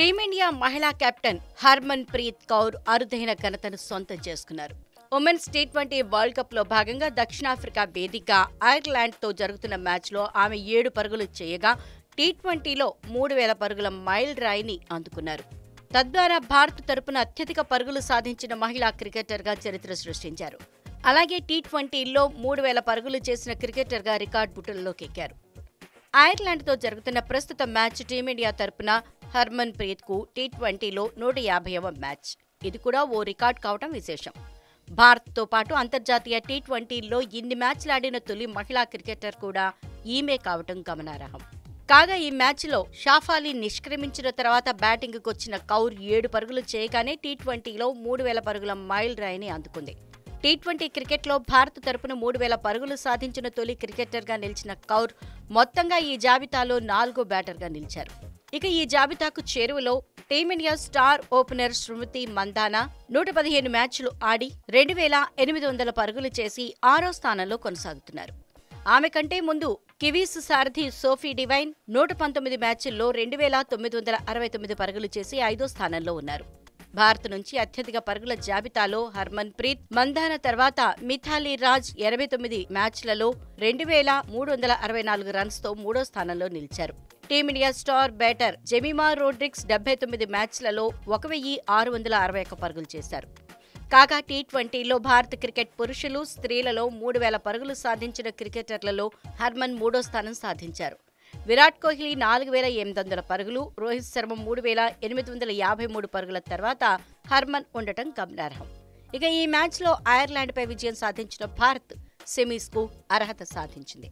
Team India మహిళా captain Harman Preet Kaur అరుదైన ఘనతను సొంతం చేసుకున్నారు. ఉమెన్స్ టీ ట్వంటీ వరల్డ్ కప్లో భాగంగా దక్షిణాఫ్రికా వేదిక ఐర్లాండ్తో జరుగుతున్న మ్యాచ్లో ఆమె ఏడు పరుగులు చేయగా టీ ట్వంటీలో మూడు వేల పరుగుల మైల్ రాయిని అందుకున్నారు. తద్వారా భారత్ తరపున అత్యధిక పరుగులు సాధించిన మహిళా క్రికెటర్గా చరిత్ర సృష్టించారు. అలాగే టీ ట్వంటీలో మూడు వేల పరుగులు చేసిన క్రికెటర్గా రికార్డ్ బుట్టల్లోకి ఎక్కారు ఐర్లాండ్తో జరుగుతున్న ప్రస్తుత మ్యాచ్ టీమిండియా తరపున హర్మన్ ప్రీత్కు టీ ట్వంటీలో నూట యాభైవ మ్యాచ్. ఇది కూడా ఓ రికార్డ్ కావడం విశేషం. భారత్తో పాటు అంతర్జాతీయ టీ ట్వంటీల్లో ఇన్ని మ్యాచ్లాడిన తొలి మహిళా క్రికెటర్ కూడా ఈమె కావటం గమనార్హం. కాగా ఈ మ్యాచ్లో షాఫాలి నిష్క్రమించిన తర్వాత బ్యాటింగ్కు వచ్చిన కౌర్ ఏడు పరుగులు చేయగానే టీ ట్వంటీలో మూడు వేల పరుగుల మైల్ రాయిని అందుకుంది. టీ ట్వంటీ క్రికెట్లో భారత్ తరపున మూడు వేల పరుగులు సాధించిన తొలి క్రికెటర్గా నిలిచిన కౌర్ మొత్తంగా ఈ జాబితాలో నాలుగో బ్యాటర్గా నిలిచారు. ఇక ఈ జాబితాకు చేరువలో team India star opener Smriti Mandhana నూట పదిహేను మ్యాచ్లు ఆడి రెండు వేల ఎనిమిది వందల పరుగులు చేసి ఆరో స్థానంలో కొనసాగుతున్నారు. ఆమె కంటే ముందు కివీస్ సారథి సోఫీ డివైన్ నూట పంతొమ్మిది మ్యాచ్ల్లో రెండు వేల తొమ్మిది వందల అరవై తొమ్మిది పరుగులు చేసి ఐదో స్థానంలో ఉన్నారు. భారత్ నుంచి అత్యధిక పరుగుల జాబితాలో హర్మన్ ప్రీత్ మందాన తర్వాత మిథాలీ రాజ్ ఎనభై తొమ్మిది మ్యాచ్లలో రెండు వేల మూడు వందల అరవై నాలుగు రన్స్తో మూడో స్థానంలో నిలిచారు. Team India star batter Jemimah Rodrigues డెబ్బై తొమ్మిది మ్యాచ్లలో ఒక వెయ్యి ఆరు వందల అరవై ఒక్క పరుగులు చేశారు. కాగా టీ ట్వంటీలో భారత క్రికెట్ పురుషులు స్త్రీలలో మూడు వేల పరుగులు సాధించిన క్రికెటర్లలో హర్మన్ మూడో స్థానం సాధించారు. విరాట్ కోహ్లీ నాలుగు వేల ఎనిమిది వందల పరుగులు రోహిత్ శర్మ మూడు వేల ఎనిమిది వందల యాభై మూడు పరుగుల తర్వాత హర్మన్ ఉండటం గమనార్హం. ఇక ఈ మ్యాచ్లో ఐర్లాండ్పై విజయం సాధించిన భారత్ సెమీస్కు అర్హత సాధించింది.